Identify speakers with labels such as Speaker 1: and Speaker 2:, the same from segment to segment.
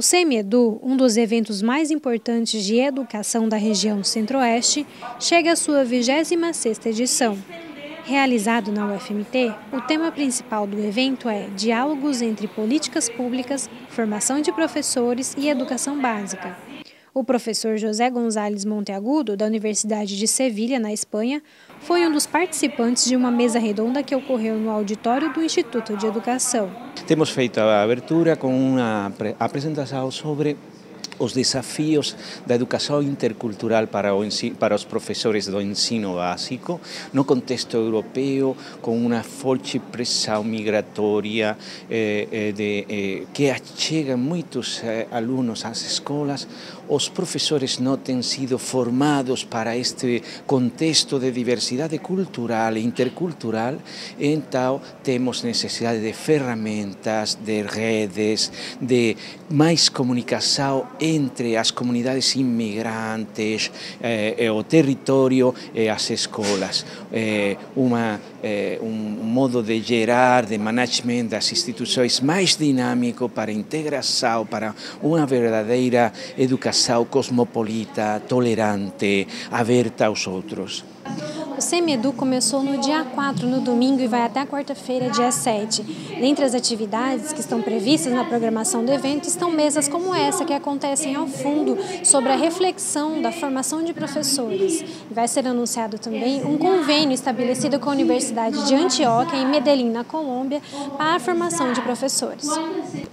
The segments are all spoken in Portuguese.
Speaker 1: O SEMIEDU, um dos eventos mais importantes de educação da região centro-oeste, chega à sua 26ª edição. Realizado na UFMT, o tema principal do evento é Diálogos entre Políticas Públicas, Formação de Professores e Educação Básica. O professor José González Monteagudo, da Universidade de Sevilha, na Espanha, foi um dos participantes de uma mesa redonda que ocorreu no auditório do Instituto de Educação.
Speaker 2: Temos feito a abertura com uma apresentação sobre os desafios da educação intercultural para, o, para os professores do ensino básico, no contexto europeu, com uma forte pressão migratória eh, eh de, eh, que chega muitos eh, alunos às escolas, os professores não têm sido formados para este contexto de diversidade cultural e intercultural, então temos necessidade de ferramentas, de redes, de mais comunicação entre as comunidades inmigrantes, eh, o território e as escolas. Eh, eh, um modo de gerar, de management das instituições mais dinâmico para integração, para uma verdadeira educação cosmopolita, tolerante, aberta aos outros.
Speaker 1: O SEMEDU começou no dia 4, no domingo, e vai até a quarta-feira, dia 7. Dentre as atividades que estão previstas na programação do evento estão mesas como essa, que acontecem ao fundo, sobre a reflexão da formação de professores. Vai ser anunciado também um convênio estabelecido com a Universidade de Antioquia, em Medellín, na Colômbia, para a formação de professores.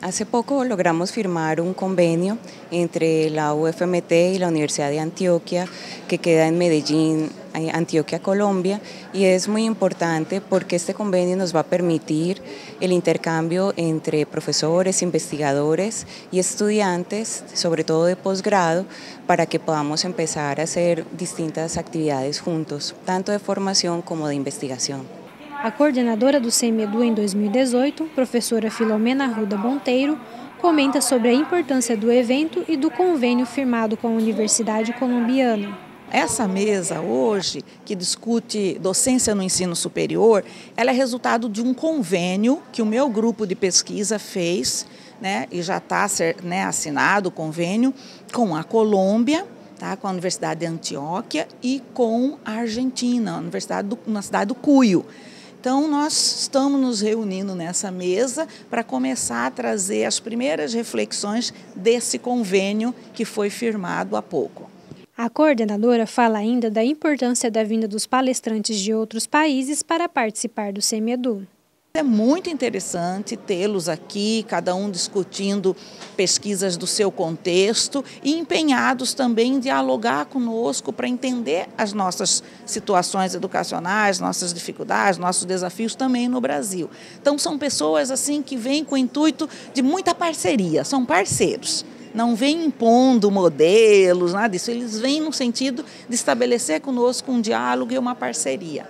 Speaker 3: Há pouco logramos firmar um convênio entre a UFMT e a Universidade de Antioquia, que queda em Medellín, Antioquia, Colombia, y es muy importante porque este convenio nos va a permitir el intercambio entre profesores, investigadores y estudiantes, sobre todo de posgrado, para que podamos empezar a hacer distintas actividades juntos, tanto de formación como de investigación.
Speaker 1: A coordenadora do CEMEDU em 2018, professora Filomena Arruda Monteiro, comenta sobre a importância do evento e do convênio firmado com a Universidade Colombiana.
Speaker 4: Essa mesa hoje, que discute docência no ensino superior, ela é resultado de um convênio que o meu grupo de pesquisa fez, né, e já está né, assinado o convênio com a Colômbia, tá, com a Universidade de Antioquia e com a Argentina, a Universidade do, na cidade do Cuyo. Então, nós estamos nos reunindo nessa mesa para começar a trazer as primeiras reflexões desse convênio que foi firmado há pouco.
Speaker 1: A coordenadora fala ainda da importância da vinda dos palestrantes de outros países para participar do SEMEDU.
Speaker 4: É muito interessante tê-los aqui, cada um discutindo pesquisas do seu contexto e empenhados também em dialogar conosco para entender as nossas situações educacionais, nossas dificuldades, nossos desafios também no Brasil. Então são pessoas assim que vêm com o intuito de muita parceria, são parceiros não vem impondo modelos, nada disso. Eles vêm no sentido de estabelecer conosco um diálogo e uma parceria.